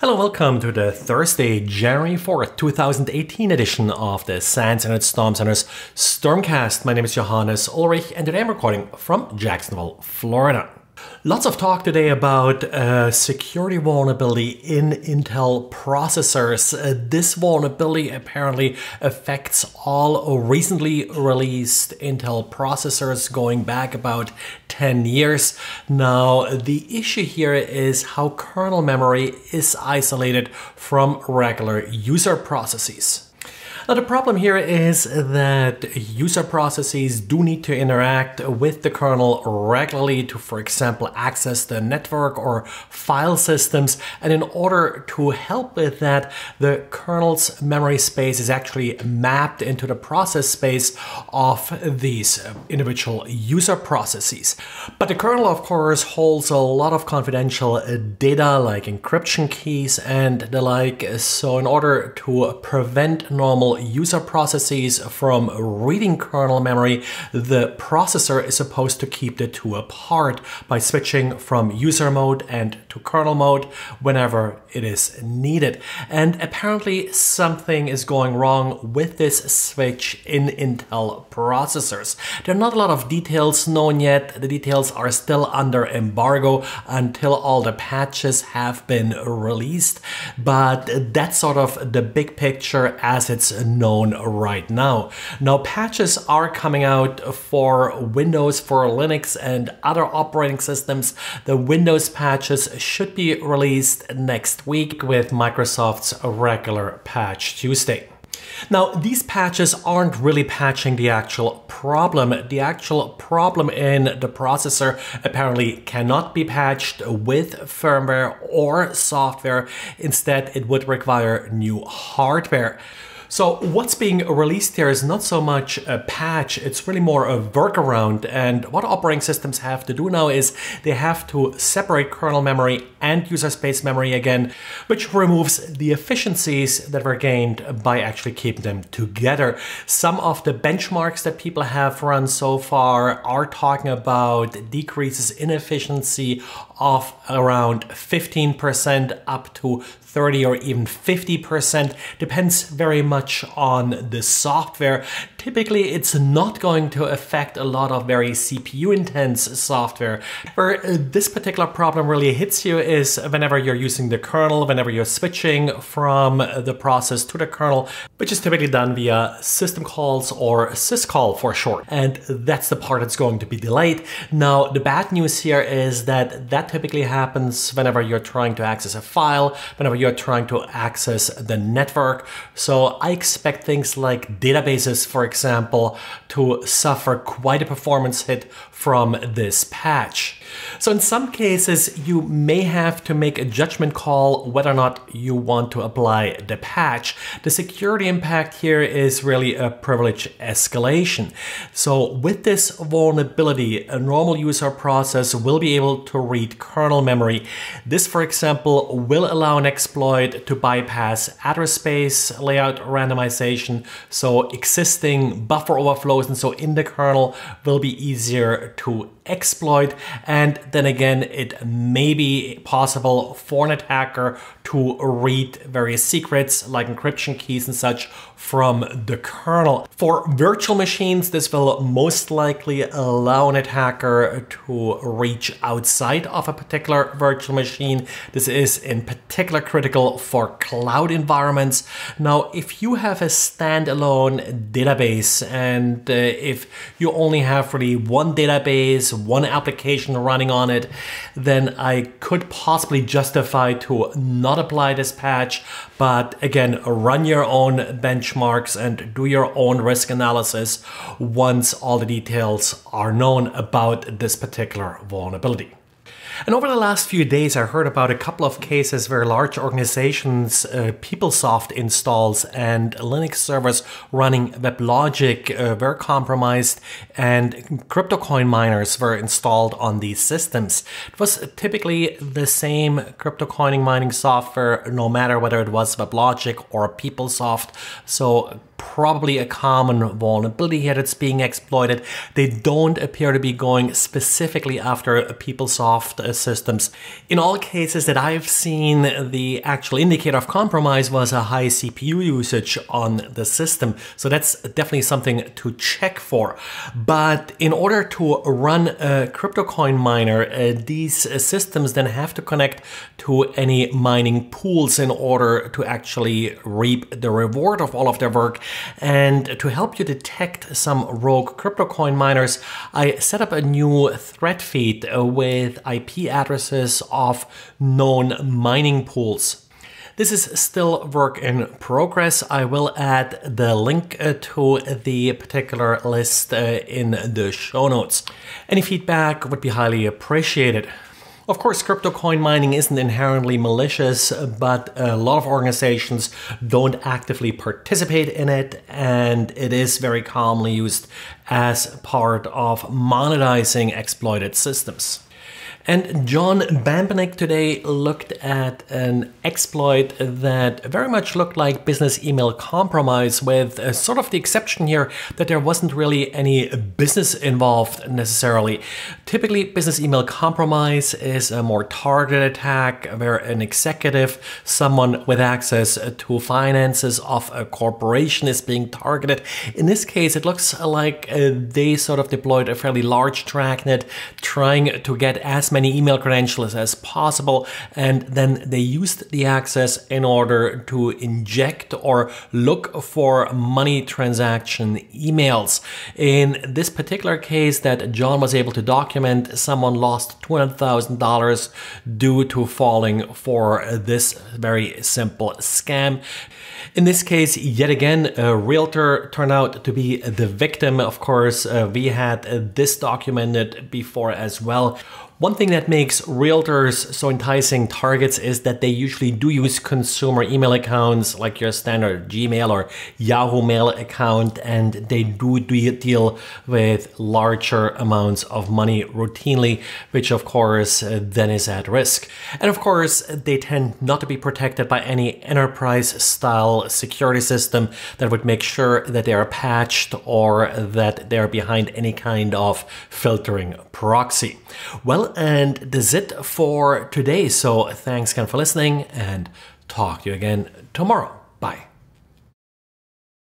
Hello, welcome to the Thursday, January 4th, 2018 edition of the SANS and Storm Center's Stormcast. My name is Johannes Ulrich and today I'm recording from Jacksonville, Florida. Lots of talk today about uh, security vulnerability in Intel processors. Uh, this vulnerability apparently affects all recently released Intel processors going back about 10 years. Now, the issue here is how kernel memory is isolated from regular user processes. Now the problem here is that user processes do need to interact with the kernel regularly to, for example, access the network or file systems. And in order to help with that, the kernel's memory space is actually mapped into the process space of these individual user processes. But the kernel, of course, holds a lot of confidential data like encryption keys and the like. So in order to prevent normal user processes from reading kernel memory, the processor is supposed to keep the two apart by switching from user mode and to kernel mode whenever it is needed. And apparently something is going wrong with this switch in Intel processors. There are not a lot of details known yet. The details are still under embargo until all the patches have been released. But that's sort of the big picture as it's known right now. Now patches are coming out for Windows, for Linux and other operating systems. The Windows patches should be released next week with Microsoft's regular patch Tuesday. Now, these patches aren't really patching the actual problem. The actual problem in the processor apparently cannot be patched with firmware or software. Instead, it would require new hardware. So what's being released here is not so much a patch, it's really more a workaround. And what operating systems have to do now is they have to separate kernel memory and user space memory again, which removes the efficiencies that were gained by actually keeping them together. Some of the benchmarks that people have run so far are talking about decreases in efficiency of around 15% up to 30 or even 50%. Depends very much on the software. Typically, it's not going to affect a lot of very CPU intense software. Where uh, this particular problem really hits you is whenever you're using the kernel, whenever you're switching from the process to the kernel, which is typically done via system calls or syscall for short. And that's the part that's going to be delayed. Now, the bad news here is that that typically happens whenever you're trying to access a file, whenever you're trying to access the network. So I expect things like databases, for example, to suffer quite a performance hit from this patch. So in some cases, you may have to make a judgment call whether or not you want to apply the patch. The security impact here is really a privilege escalation. So with this vulnerability, a normal user process will be able to read kernel memory. This, for example, will allow an exploit to bypass address space layout randomization. So existing buffer overflows and so in the kernel will be easier to exploit. And then again, it may be possible for an attacker to read various secrets like encryption keys and such from the kernel. For virtual machines, this will most likely allow an attacker to reach outside of a particular virtual machine. This is in particular critical for cloud environments. Now, if you have a standalone database and uh, if you only have really one database, one application running on it, then I could possibly justify to not apply this patch. But again, run your own benchmarks and do your own risk analysis once all the details are known about this particular vulnerability. And over the last few days, I heard about a couple of cases where large organizations, uh, PeopleSoft installs and Linux servers running WebLogic uh, were compromised and CryptoCoin miners were installed on these systems. It was typically the same crypto coining mining software, no matter whether it was WebLogic or PeopleSoft. So probably a common vulnerability here that's being exploited. They don't appear to be going specifically after PeopleSoft systems. In all cases that I've seen, the actual indicator of compromise was a high CPU usage on the system. So that's definitely something to check for. But in order to run a crypto coin miner, uh, these systems then have to connect to any mining pools in order to actually reap the reward of all of their work. And to help you detect some rogue crypto coin miners, I set up a new threat feed with IP addresses of known mining pools. This is still work in progress. I will add the link uh, to the particular list uh, in the show notes. Any feedback would be highly appreciated. Of course, crypto coin mining isn't inherently malicious, but a lot of organizations don't actively participate in it, and it is very commonly used as part of monetizing exploited systems. And John Bambenek today looked at an exploit that very much looked like business email compromise, with uh, sort of the exception here that there wasn't really any business involved necessarily. Typically, business email compromise is a more targeted attack where an executive, someone with access to finances of a corporation, is being targeted. In this case, it looks like uh, they sort of deployed a fairly large tracknet trying to get as many email credentials as possible. And then they used the access in order to inject or look for money transaction emails. In this particular case that John was able to document, someone lost $200,000 due to falling for this very simple scam. In this case, yet again, a realtor turned out to be the victim. Of course, uh, we had uh, this documented before as well. One thing that makes realtors so enticing targets is that they usually do use consumer email accounts like your standard Gmail or Yahoo Mail account, and they do deal with larger amounts of money routinely, which of course uh, then is at risk. And of course, they tend not to be protected by any enterprise style security system that would make sure that they are patched or that they're behind any kind of filtering proxy. And that's it for today. So thanks again for listening and talk to you again tomorrow. Bye.